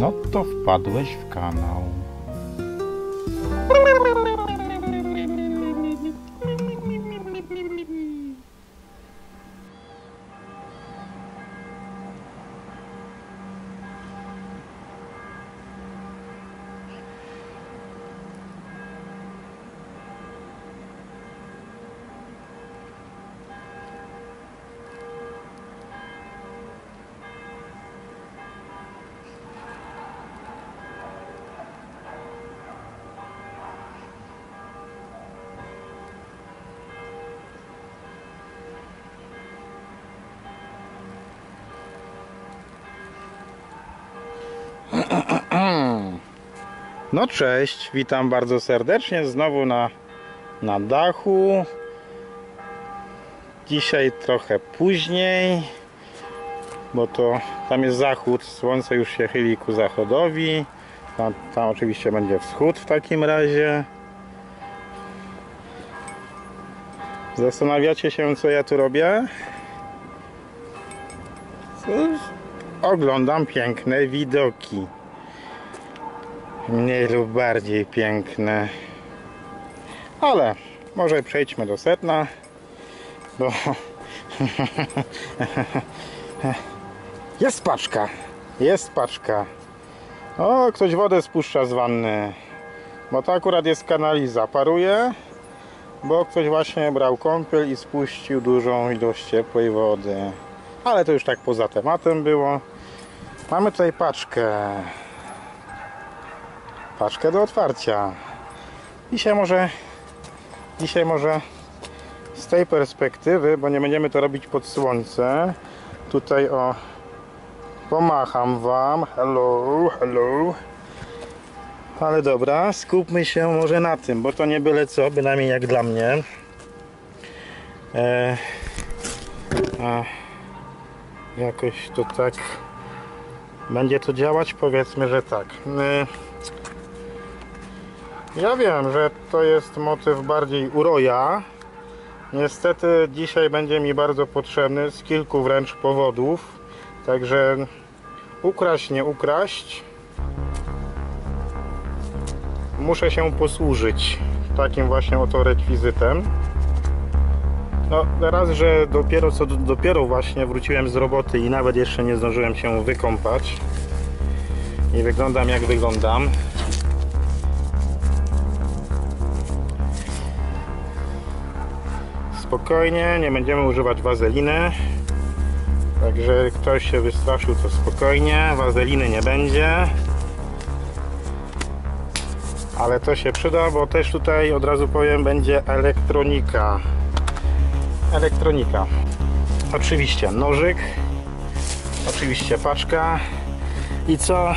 No to wpadłeś w kanał. No cześć, witam bardzo serdecznie znowu na, na dachu. Dzisiaj trochę później, bo to tam jest zachód, słońce już się chyli ku zachodowi. Tam, tam oczywiście będzie wschód w takim razie. Zastanawiacie się co ja tu robię? Oglądam piękne widoki mniej lub bardziej piękne. Ale może przejdźmy do setna, bo jest paczka, jest paczka. O, ktoś wodę spuszcza z wanny, bo to akurat jest kanaliza. Paruje, bo ktoś właśnie brał kąpiel i spuścił dużą ilość ciepłej wody. Ale to już tak poza tematem było. Mamy tutaj paczkę paczkę do otwarcia. Dzisiaj może dzisiaj może z tej perspektywy, bo nie będziemy to robić pod słońce. Tutaj o pomacham wam. Hello, hello. Ale dobra, skupmy się może na tym, bo to nie byle co, bynajmniej jak dla mnie. E, a, jakoś to tak będzie to działać? Powiedzmy, że tak. E, ja wiem, że to jest motyw bardziej uroja. Niestety dzisiaj będzie mi bardzo potrzebny z kilku wręcz powodów. Także ukraść, nie ukraść. Muszę się posłużyć takim właśnie oto rekwizytem. No, raz, że dopiero co dopiero właśnie wróciłem z roboty i nawet jeszcze nie zdążyłem się wykąpać. I wyglądam jak wyglądam. Spokojnie, nie będziemy używać wazeliny. Także ktoś się wystraszył, to spokojnie, wazeliny nie będzie. Ale to się przyda, bo też tutaj od razu powiem będzie elektronika. Elektronika. Oczywiście nożyk, oczywiście paczka i co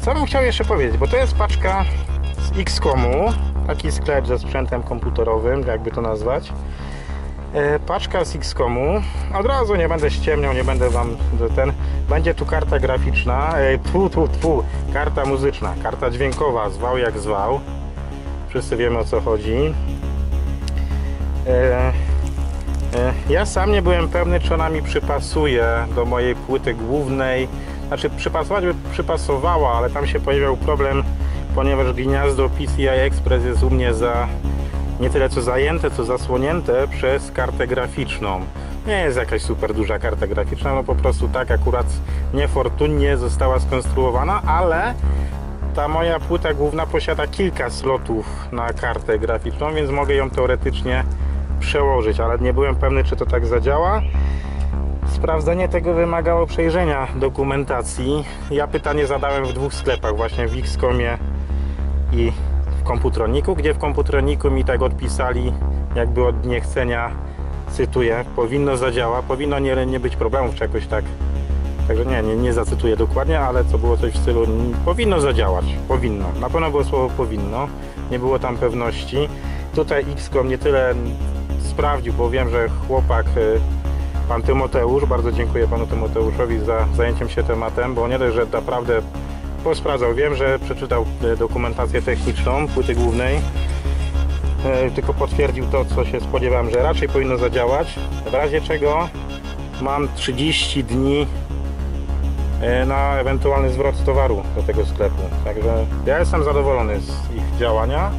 co bym chciał jeszcze powiedzieć, bo to jest paczka z X-Komu taki sklep ze sprzętem komputerowym, jakby to nazwać. E, paczka z X-Komu. Od razu nie będę ściemniał, nie będę wam ten. Będzie tu karta graficzna, e, tu, tu, tu, karta muzyczna, karta dźwiękowa, zwał jak zwał. Wszyscy wiemy o co chodzi. E, ja sam nie byłem pewny, czy ona mi przypasuje do mojej płyty głównej. Znaczy, przypasować by przypasowała, ale tam się pojawiał problem ponieważ gniazdo PCI Express jest u mnie za nie tyle co zajęte, co zasłonięte przez kartę graficzną. Nie jest jakaś super duża karta graficzna, no po prostu tak akurat niefortunnie została skonstruowana, ale ta moja płyta główna posiada kilka slotów na kartę graficzną, więc mogę ją teoretycznie przełożyć, ale nie byłem pewny, czy to tak zadziała. Sprawdzenie tego wymagało przejrzenia dokumentacji. Ja pytanie zadałem w dwóch sklepach, właśnie w Xcomie i w komputroniku, gdzie w komputroniku mi tak odpisali jakby od niechcenia cytuję, powinno zadziała, powinno nie, nie być problemów czy jakoś tak Także nie, nie, nie zacytuję dokładnie, ale co było coś w stylu powinno zadziałać, powinno. Na pewno było słowo powinno, nie było tam pewności. Tutaj XCOM nie tyle sprawdził, bo wiem, że chłopak, y, pan Tymoteusz, bardzo dziękuję panu Tymoteuszowi za zajęciem się tematem, bo nie dość, że naprawdę posprawdzał. Wiem, że przeczytał e, dokumentację techniczną płyty głównej. E, tylko potwierdził to, co się spodziewałem, że raczej powinno zadziałać. W razie czego mam 30 dni e, na ewentualny zwrot towaru do tego sklepu. Także ja jestem zadowolony z ich działania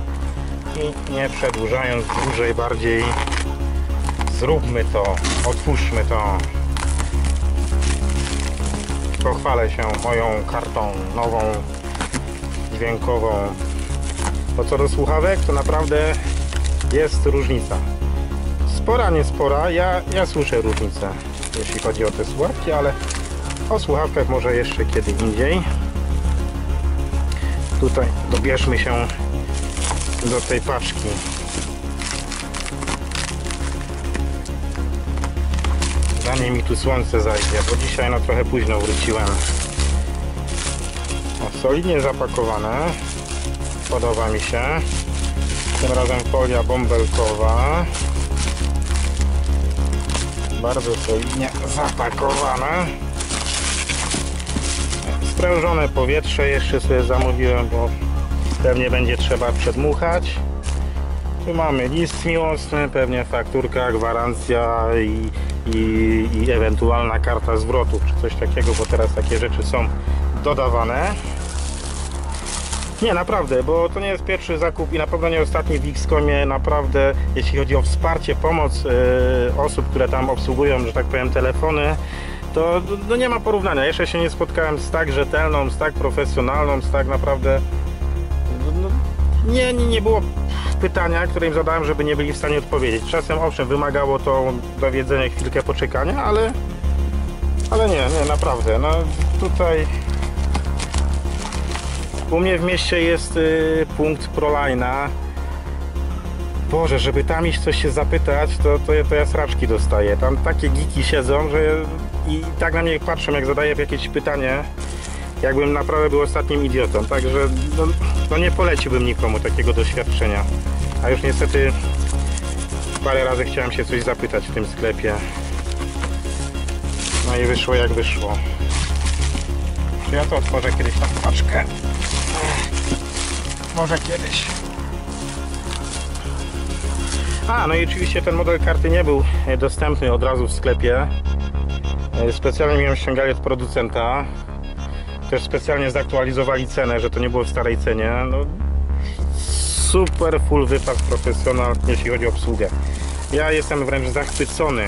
i nie przedłużając dłużej bardziej zróbmy to, otwórzmy to. Pochwalę się moją kartą nową, dźwiękową. Bo co do słuchawek, to naprawdę jest różnica. Spora, nie spora, ja, ja słyszę różnicę, jeśli chodzi o te słuchawki, ale o słuchawkach może jeszcze kiedy indziej. Tutaj dobierzmy się do tej paczki. Zanim mi tu słońce zajdzie, bo dzisiaj no trochę późno wróciłem. O, solidnie zapakowane. Podoba mi się. Tym razem folia bąbelkowa. Bardzo solidnie zapakowane. Sprężone powietrze jeszcze sobie zamówiłem, bo pewnie będzie trzeba przedmuchać. Tu mamy list miłosny, pewnie fakturka, gwarancja i, i, i ewentualna karta zwrotów, czy coś takiego, bo teraz takie rzeczy są dodawane. Nie, naprawdę, bo to nie jest pierwszy zakup i na pewno nie ostatni w Xcomie. Naprawdę, jeśli chodzi o wsparcie, pomoc e, osób, które tam obsługują, że tak powiem, telefony, to no, nie ma porównania. Jeszcze się nie spotkałem z tak rzetelną, z tak profesjonalną, z tak naprawdę. No, nie, nie, nie było pytania, które im zadałem, żeby nie byli w stanie odpowiedzieć. Czasem, owszem, wymagało to dowiedzenia chwilkę poczekania, ale, ale nie, nie, naprawdę. No tutaj u mnie w mieście jest y, punkt Prolina. Boże, żeby tam iść coś się zapytać, to, to, to ja sraczki dostaję. Tam takie giki siedzą, że i tak na mnie patrzą, jak zadaję jakieś pytanie, jakbym naprawdę był ostatnim idiotą. Także no, no nie poleciłbym nikomu takiego doświadczenia. A już niestety parę razy chciałem się coś zapytać w tym sklepie. No i wyszło jak wyszło. Czy ja to otworzę kiedyś tam paczkę? Może kiedyś. A, no i oczywiście ten model karty nie był e, dostępny od razu w sklepie. E, Specjalnie mi ją ściągali od producenta. Też specjalnie zaktualizowali cenę, że to nie było w starej cenie. No, super full wypas profesjonal, jeśli chodzi o obsługę. Ja jestem wręcz zachwycony.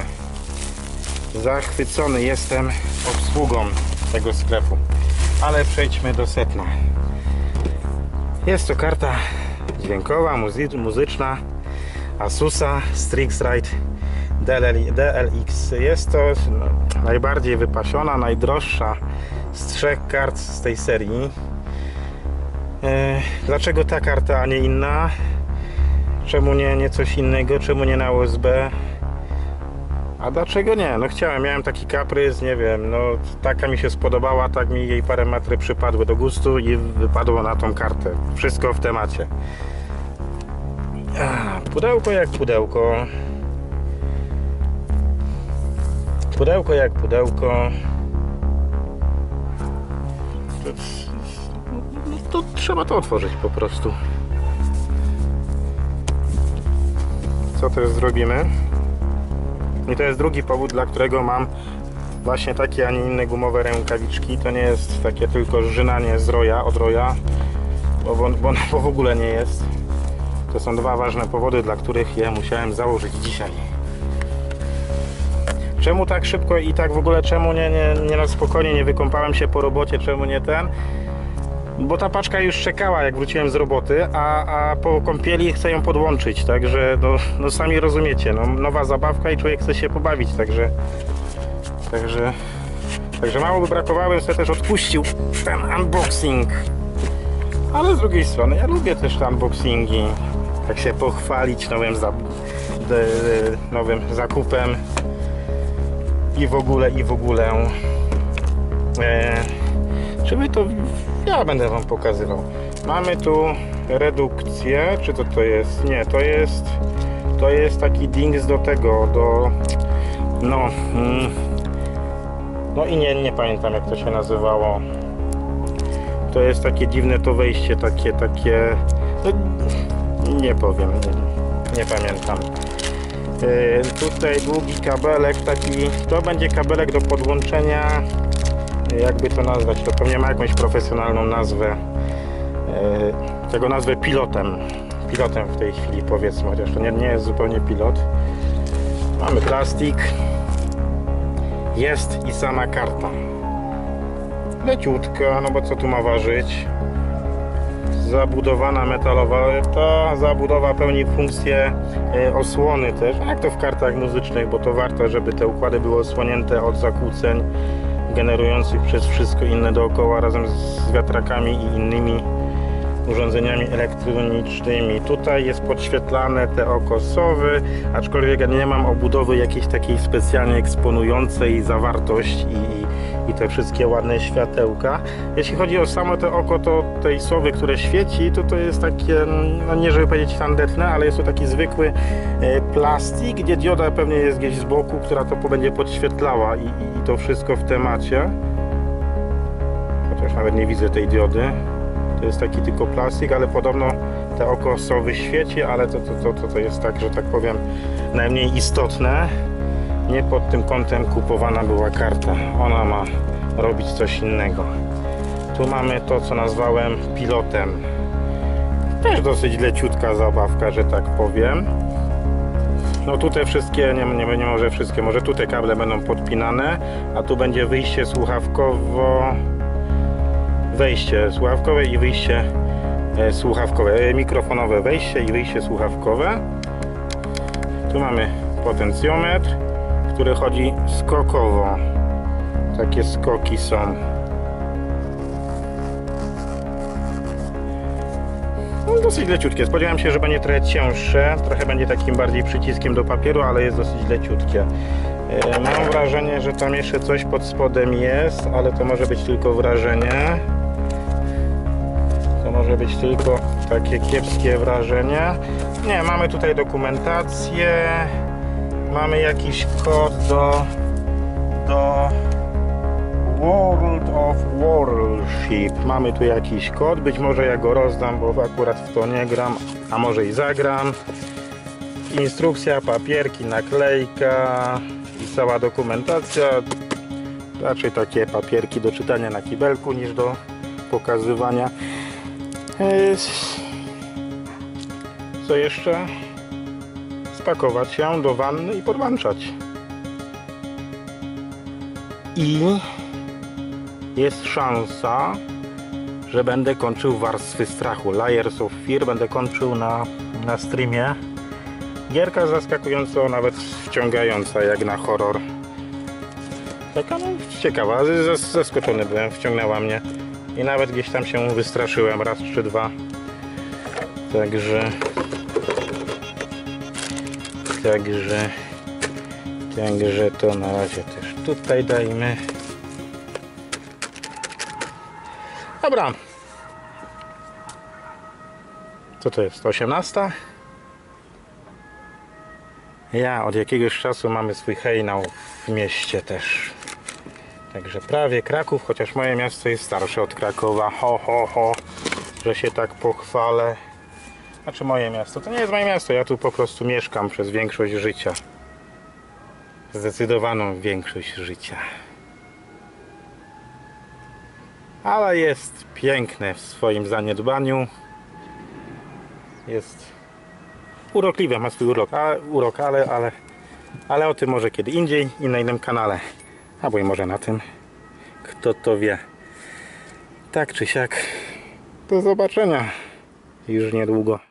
Zachwycony jestem obsługą tego sklepu. Ale przejdźmy do setna. Jest to karta dźwiękowa, muzy muzyczna Asusa Strixrite DLX. Jest to no, najbardziej wypasiona, najdroższa z trzech kart z tej serii. E, dlaczego ta karta, a nie inna? Czemu nie, nie coś innego? Czemu nie na USB? A dlaczego nie? No chciałem, miałem taki kaprys, nie wiem, no taka mi się spodobała, tak mi jej parametry przypadły do gustu i wypadło na tą kartę. Wszystko w temacie. Pudełko jak pudełko. Pudełko jak pudełko. To, to trzeba to otworzyć po prostu. Co też zrobimy? I to jest drugi powód, dla którego mam właśnie takie, a nie inne gumowe rękawiczki. To nie jest takie tylko żynanie z roja, od roja, bo, bo, bo, bo w ogóle nie jest. To są dwa ważne powody, dla których je musiałem założyć dzisiaj. Czemu tak szybko i tak w ogóle czemu nie, nie, nie na spokojnie nie wykąpałem się po robocie, czemu nie ten? Bo ta paczka już czekała jak wróciłem z roboty, a, a po kąpieli chcę ją podłączyć, także no, no sami rozumiecie, no, nowa zabawka i człowiek chce się pobawić, także także także mało by brakowało, bym sobie też odpuścił ten unboxing. Ale z drugiej strony ja lubię też te unboxingi, tak się pochwalić nowym, za, de, nowym zakupem i w ogóle i w ogóle. E, my to ja będę wam pokazywał. Mamy tu redukcję, czy to to jest? Nie, to jest to jest taki dings do tego, do no mm, no i nie, nie pamiętam jak to się nazywało. To jest takie dziwne to wejście, takie, takie no, nie powiem, nie, nie pamiętam. Yy, tutaj długi kabelek taki, to będzie kabelek do podłączenia jakby to nazwać, to pewnie ma jakąś profesjonalną nazwę. E, Tego nazwę pilotem. Pilotem w tej chwili powiedzmy, chociaż to nie, nie jest zupełnie pilot. Mamy plastik. Jest i sama karta. Leciutka, no bo co tu ma ważyć? Zabudowana metalowa. Ta zabudowa pełni funkcję e, osłony też, jak to w kartach muzycznych, bo to warto, żeby te układy były osłonięte od zakłóceń generujących przez wszystko inne dookoła razem z wiatrakami i innymi urządzeniami elektronicznymi. Tutaj jest podświetlane te oko sowy, aczkolwiek nie mam obudowy jakiejś takiej specjalnie eksponującej zawartość i, i, te wszystkie ładne światełka. Jeśli chodzi o samo to oko to tej sowy, które świeci, to to jest takie, no nie żeby powiedzieć tandetne, ale jest to taki zwykły e, plastik, gdzie dioda pewnie jest gdzieś z boku, która to będzie podświetlała i, i, to wszystko w temacie. Chociaż nawet nie widzę tej diody. To jest taki tylko plastik, ale podobno te oko sowy świeci, ale to, to, to, to jest tak, że tak powiem, najmniej istotne. Nie pod tym kątem kupowana była karta. Ona ma robić coś innego. Tu mamy to, co nazwałem pilotem. Też dosyć leciutka zabawka, że tak powiem. No tu te wszystkie, nie, nie, nie może wszystkie, może tu te kable będą podpinane, a tu będzie wyjście słuchawkowo wejście słuchawkowe i wyjście e, słuchawkowe, e, mikrofonowe wejście i wyjście słuchawkowe. Tu mamy potencjometr, który chodzi skokowo. Takie skoki są. No, dosyć leciutkie. Spodziewałem się, że będzie trochę cięższe, trochę będzie takim bardziej przyciskiem do papieru, ale jest dosyć leciutkie. E, Mam wrażenie, że tam jeszcze coś pod spodem jest, ale to może być tylko wrażenie. To może być tylko takie kiepskie wrażenie. Nie, mamy tutaj dokumentację. Mamy jakiś kod do do World of Warship. Mamy tu jakiś kod, być może ja go rozdam, bo akurat w to nie gram, a może i zagram. Instrukcja, papierki, naklejka i cała dokumentacja. Raczej takie papierki do czytania na kibelku niż do pokazywania. Eee, Co jeszcze? Spakować się do wanny i podłączać. I jest szansa, że będę kończył warstwy strachu. Layers of Fear będę kończył na, na streamie. Gierka zaskakująco nawet wciągająca jak na horror. Taka no, ciekawa, zas- zaskoczony byłem, wciągnęła mnie. I nawet gdzieś tam się wystraszyłem raz czy dwa. Także... Także... Także to na razie też tutaj dajmy. Dobra. Co to jest? 18? Ja od jakiegoś czasu mamy swój hejnał w mieście też. Także prawie Kraków, chociaż moje miasto jest starsze od Krakowa. Ho, ho, ho, że się tak pochwalę. Znaczy moje miasto, to nie jest moje miasto, ja tu po prostu mieszkam przez większość życia. Zdecydowaną większość życia. Ale jest piękne w swoim zaniedbaniu. Jest urokliwe, ma swój urok, ale, urok, ale, ale, ale o tym może kiedy indziej i na innym kanale. Albo i może na tym. Kto to wie. Tak czy siak. Do zobaczenia już niedługo.